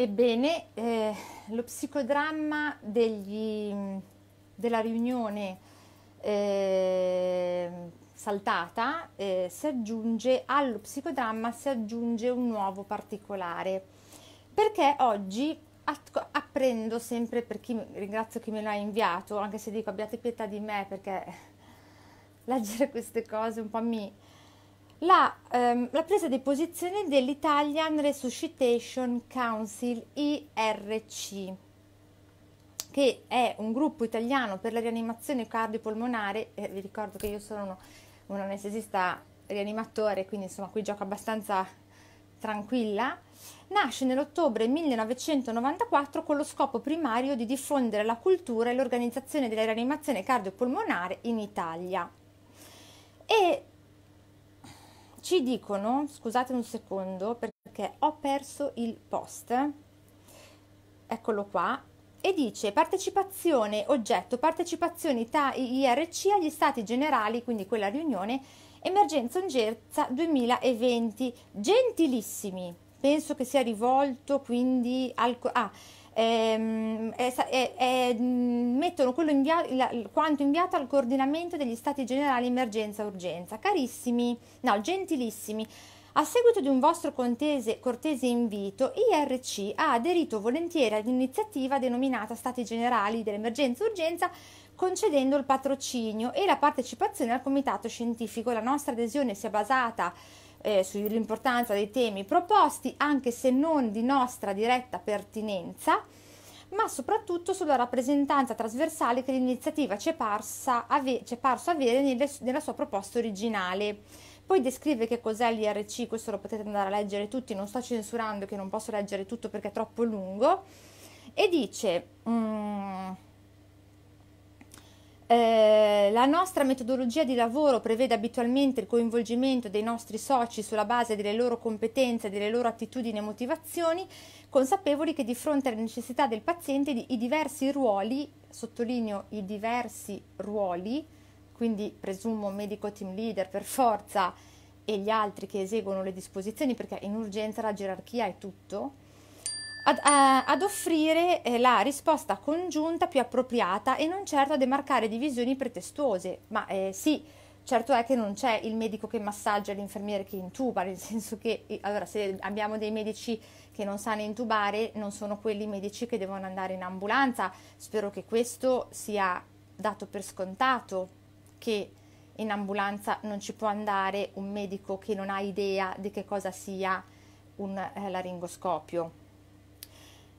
Ebbene, eh, lo psicodramma degli, della riunione eh, saltata eh, si aggiunge allo psicodramma si aggiunge un nuovo particolare. Perché oggi apprendo sempre per chi ringrazio chi me l'ha inviato anche se dico abbiate pietà di me perché leggere queste cose un po' mi la, ehm, la presa di posizione dell'Italian Resuscitation Council IRC, che è un gruppo italiano per la rianimazione cardiopolmonare. Eh, vi ricordo che io sono un anestesista rianimatore, quindi insomma qui gioco abbastanza tranquilla. Nasce nell'ottobre 1994 con lo scopo primario di diffondere la cultura e l'organizzazione della rianimazione cardiopolmonare in Italia. E ci dicono, scusate un secondo perché ho perso il post, eccolo qua, e dice partecipazione oggetto, partecipazione IRC agli stati generali, quindi quella riunione, emergenza urgenza 2020, gentilissimi, penso che sia rivolto quindi al... Ah, ehm, è, è, è, mettono quello invia- la, quanto inviato al coordinamento degli stati generali emergenza urgenza. Carissimi, no, gentilissimi, a seguito di un vostro contese, cortese invito, IRC ha aderito volentieri all'iniziativa denominata Stati Generali dell'Emergenza Urgenza concedendo il patrocinio e la partecipazione al comitato scientifico. La nostra adesione si è basata eh, sull'importanza dei temi proposti, anche se non di nostra diretta pertinenza, ma soprattutto sulla rappresentanza trasversale che l'iniziativa ci è, ave- ci è parso avere nelle, nella sua proposta originale. Poi descrive che cos'è l'IRC, questo lo potete andare a leggere tutti, non sto censurando che non posso leggere tutto perché è troppo lungo, e dice... Mm, eh, la nostra metodologia di lavoro prevede abitualmente il coinvolgimento dei nostri soci sulla base delle loro competenze, delle loro attitudini e motivazioni, consapevoli che di fronte alle necessità del paziente i diversi ruoli, sottolineo i diversi ruoli, quindi presumo medico team leader per forza e gli altri che eseguono le disposizioni perché in urgenza la gerarchia è tutto, ad, a, ad offrire eh, la risposta congiunta più appropriata e non certo a demarcare divisioni pretestuose. Ma eh, sì, certo è che non c'è il medico che massaggia l'infermiere che intuba, nel senso che allora, se abbiamo dei medici che non sanno intubare, non sono quelli medici che devono andare in ambulanza. Spero che questo sia dato per scontato, che in ambulanza non ci può andare un medico che non ha idea di che cosa sia un eh, laringoscopio.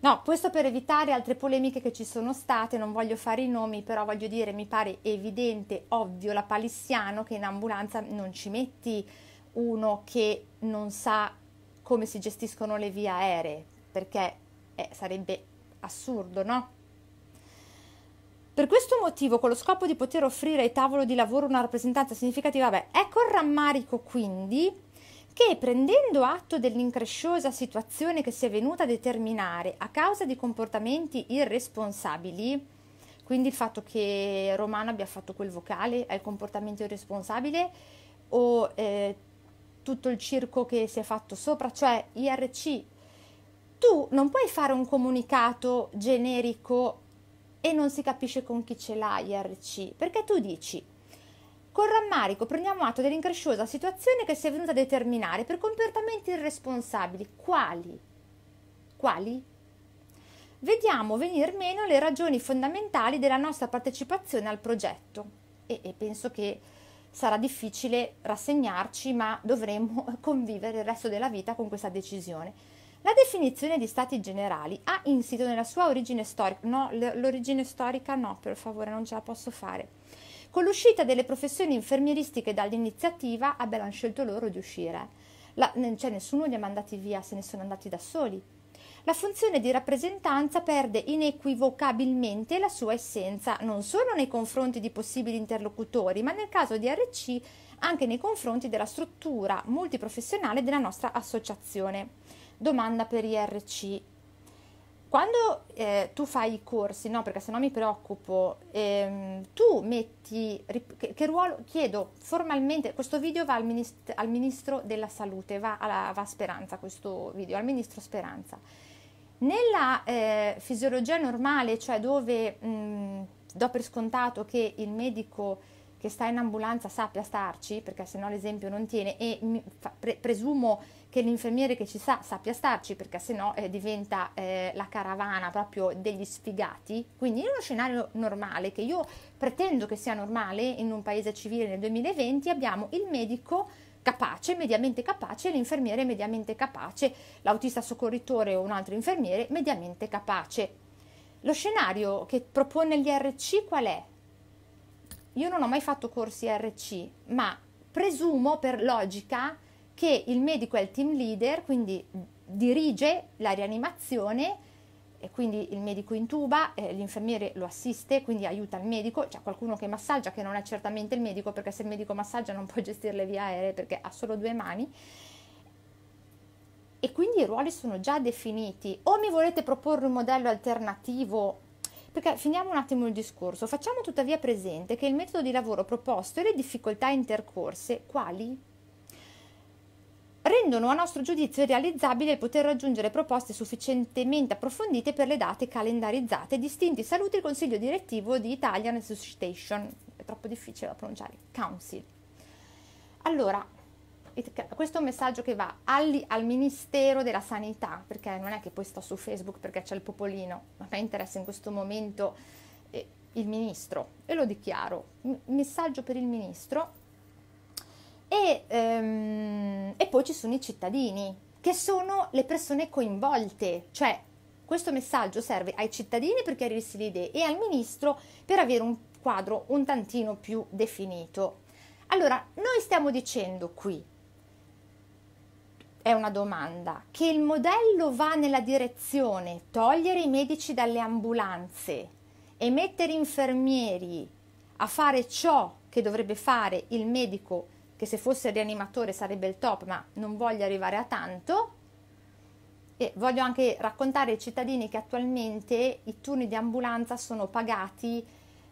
No, questo per evitare altre polemiche che ci sono state, non voglio fare i nomi, però voglio dire, mi pare evidente, ovvio, la palissiano che in ambulanza non ci metti uno che non sa come si gestiscono le vie aeree, perché eh, sarebbe assurdo, no? Per questo motivo, con lo scopo di poter offrire ai tavoli di lavoro una rappresentanza significativa, beh, ecco il rammarico quindi che prendendo atto dell'incresciosa situazione che si è venuta a determinare a causa di comportamenti irresponsabili, quindi il fatto che Romano abbia fatto quel vocale è il comportamento irresponsabile o eh, tutto il circo che si è fatto sopra, cioè IRC, tu non puoi fare un comunicato generico e non si capisce con chi ce l'ha IRC, perché tu dici con rammarico prendiamo atto dell'incresciosa situazione che si è venuta a determinare per comportamenti irresponsabili. Quali? Quali? Vediamo venir meno le ragioni fondamentali della nostra partecipazione al progetto e, e penso che sarà difficile rassegnarci, ma dovremo convivere il resto della vita con questa decisione. La definizione di stati generali ha insito nella sua origine storica. No, l'origine storica no, per favore, non ce la posso fare con l'uscita delle professioni infermieristiche dall'iniziativa abbiano scelto loro di uscire. La, cioè nessuno li ha mandati via, se ne sono andati da soli. La funzione di rappresentanza perde inequivocabilmente la sua essenza, non solo nei confronti di possibili interlocutori, ma nel caso di RC anche nei confronti della struttura multiprofessionale della nostra associazione. Domanda per IRC. Quando eh, tu fai i corsi, no, perché sennò mi preoccupo, ehm, tu metti, che, che, ruolo, chiedo formalmente, questo video va al, minist- al ministro della salute, va, alla, va a Speranza questo video, al ministro Speranza. Nella eh, fisiologia normale, cioè dove mh, do per scontato che il medico che sta in ambulanza sappia starci, perché se no l'esempio non tiene, e fa, pre, presumo che l'infermiere che ci sa sappia starci, perché se no eh, diventa eh, la caravana proprio degli sfigati. Quindi in uno scenario normale, che io pretendo che sia normale in un paese civile nel 2020, abbiamo il medico capace, mediamente capace, l'infermiere mediamente capace, l'autista soccorritore o un altro infermiere mediamente capace. Lo scenario che propone gli RC qual è? Io non ho mai fatto corsi RC, ma presumo per logica che il medico è il team leader, quindi dirige la rianimazione e quindi il medico intuba, eh, l'infermiere lo assiste, quindi aiuta il medico, c'è qualcuno che massaggia che non è certamente il medico perché se il medico massaggia non può gestire le vie aeree perché ha solo due mani. E quindi i ruoli sono già definiti. O mi volete proporre un modello alternativo? Perché finiamo un attimo il discorso. Facciamo tuttavia presente che il metodo di lavoro proposto e le difficoltà intercorse quali rendono a nostro giudizio irrealizzabile il poter raggiungere proposte sufficientemente approfondite per le date calendarizzate. Distinti saluti il consiglio direttivo di Italian Association, è troppo difficile da pronunciare, Council. Allora, questo è un messaggio che va al, al, Ministero della Sanità, perché non è che poi sto su Facebook perché c'è il popolino, a me interessa in questo momento eh, il Ministro e lo dichiaro. M- messaggio per il Ministro e, ehm, e poi ci sono i cittadini, che sono le persone coinvolte, cioè questo messaggio serve ai cittadini per chiarirsi le idee e al ministro per avere un quadro un tantino più definito. Allora, noi stiamo dicendo qui, è una domanda, che il modello va nella direzione togliere i medici dalle ambulanze e mettere infermieri a fare ciò che dovrebbe fare il medico che se fosse rianimatore sarebbe il top, ma non voglio arrivare a tanto. E voglio anche raccontare ai cittadini che attualmente i turni di ambulanza sono pagati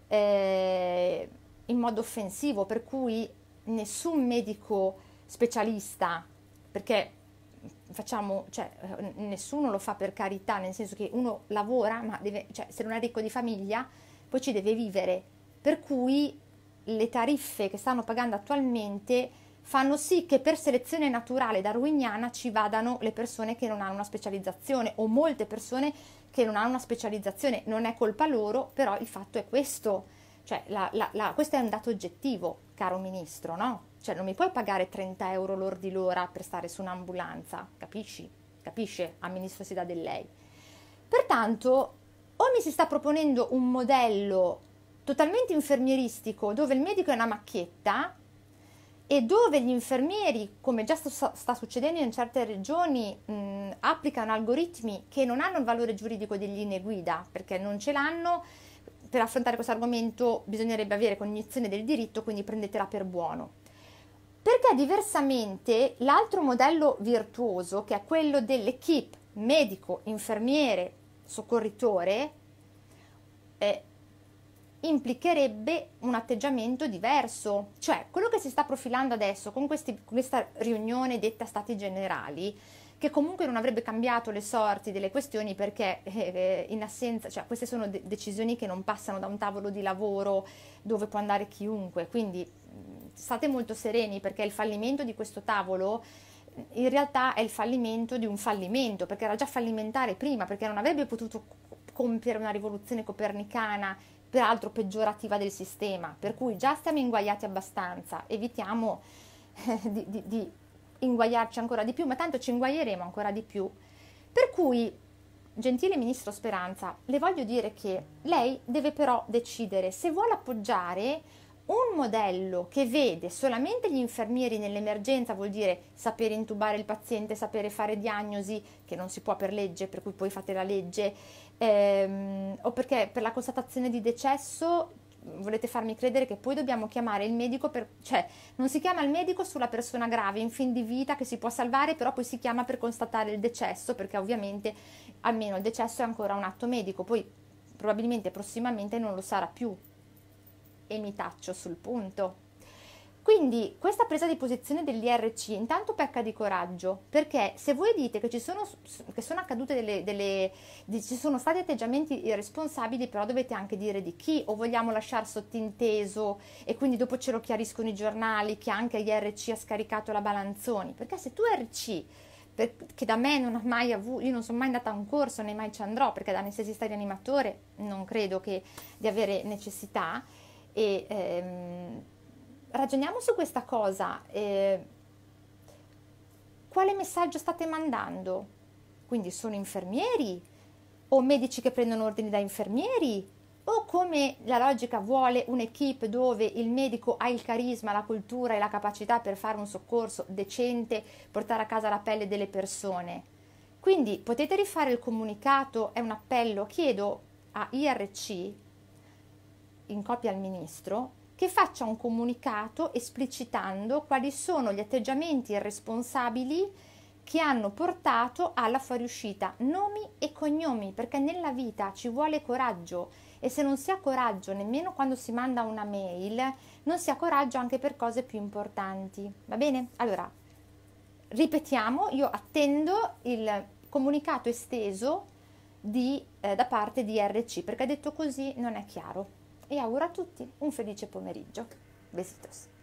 eh, in modo offensivo, per cui nessun medico specialista, perché facciamo, cioè, nessuno lo fa per carità, nel senso che uno lavora, ma deve, cioè, se non è ricco di famiglia, poi ci deve vivere. Per cui le tariffe che stanno pagando attualmente fanno sì che per selezione naturale darwiniana ci vadano le persone che non hanno una specializzazione o molte persone che non hanno una specializzazione. Non è colpa loro, però il fatto è questo. Cioè, la, la, la, questo è un dato oggettivo, caro ministro, no? Cioè, non mi puoi pagare 30 euro lordi l'ora per stare su un'ambulanza, capisci? Capisce? Al ministro si dà del lei. Pertanto, o mi si sta proponendo un modello totalmente infermieristico dove il medico è una macchietta e dove gli infermieri, come già sta, sta succedendo in certe regioni, mh, applicano algoritmi che non hanno il valore giuridico degli linee guida perché non ce l'hanno. Per affrontare questo argomento bisognerebbe avere cognizione del diritto, quindi prendetela per buono. Perché diversamente l'altro modello virtuoso, che è quello dell'equipe medico, infermiere, soccorritore, eh, implicherebbe un atteggiamento diverso. Cioè, quello che si sta profilando adesso con questi, questa riunione detta Stati Generali, che comunque non avrebbe cambiato le sorti delle questioni perché eh, in assenza, cioè queste sono de- decisioni che non passano da un tavolo di lavoro dove può andare chiunque, quindi state molto sereni perché il fallimento di questo tavolo in realtà è il fallimento di un fallimento, perché era già fallimentare prima, perché non avrebbe potuto compiere una rivoluzione copernicana peraltro peggiorativa del sistema, per cui già stiamo inguaiati abbastanza, evitiamo eh, di, di, di inguaiarci ancora di più, ma tanto ci inguaieremo ancora di più. Per cui, gentile Ministro Speranza, le voglio dire che lei deve però decidere se vuole appoggiare un modello che vede solamente gli infermieri nell'emergenza vuol dire sapere intubare il paziente, sapere fare diagnosi, che non si può per legge, per cui poi fate la legge, ehm, o perché per la constatazione di decesso volete farmi credere che poi dobbiamo chiamare il medico per, cioè non si chiama il medico sulla persona grave in fin di vita che si può salvare, però poi si chiama per constatare il decesso, perché ovviamente almeno il decesso è ancora un atto medico, poi probabilmente prossimamente non lo sarà più e mi taccio sul punto. Quindi questa presa di posizione dell'IRC intanto pecca di coraggio, perché se voi dite che ci sono, che sono accadute delle, delle ci sono stati atteggiamenti irresponsabili, però dovete anche dire di chi, o vogliamo lasciare sottinteso e quindi dopo ce lo chiariscono i giornali che anche l'IRC ha scaricato la Balanzoni, perché se tu RC che da me non ho mai avuto, io non sono mai andata a un corso né mai ci andrò perché da anestesista rianimatore non credo che di avere necessità e ehm, ragioniamo su questa cosa. Eh, quale messaggio state mandando? Quindi sono infermieri o medici che prendono ordini da infermieri? O come la logica vuole un'equipe dove il medico ha il carisma, la cultura e la capacità per fare un soccorso decente, portare a casa la pelle delle persone? Quindi potete rifare il comunicato, è un appello, chiedo a IRC, in copia al ministro, che faccia un comunicato esplicitando quali sono gli atteggiamenti irresponsabili che hanno portato alla fuoriuscita, nomi e cognomi, perché nella vita ci vuole coraggio e se non si ha coraggio nemmeno quando si manda una mail, non si ha coraggio anche per cose più importanti. Va bene? Allora, ripetiamo, io attendo il comunicato esteso di, eh, da parte di RC, perché detto così non è chiaro e auguro a tutti un felice pomeriggio. Besitos.